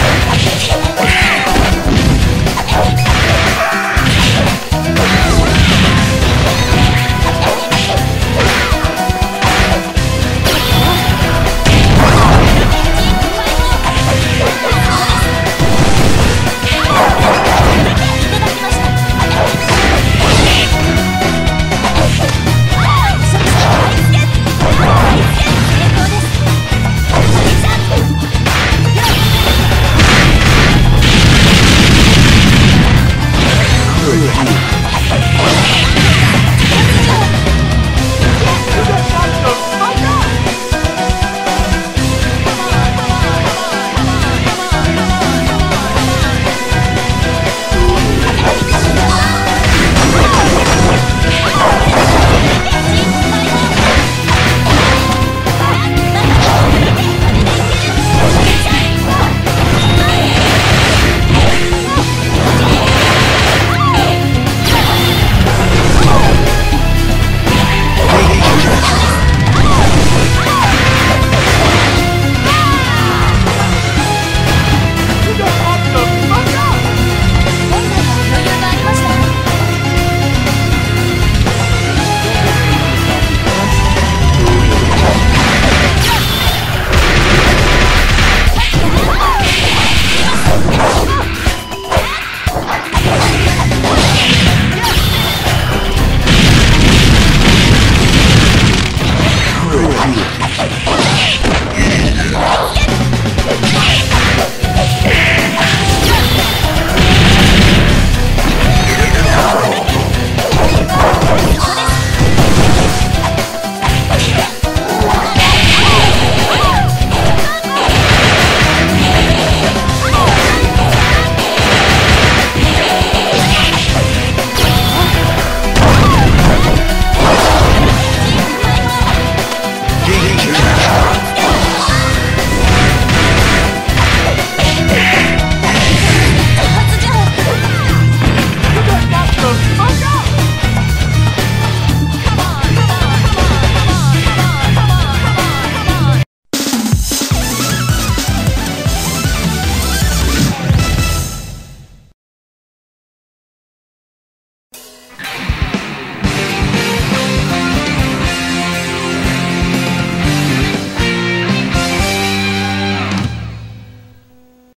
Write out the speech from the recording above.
I can kill good.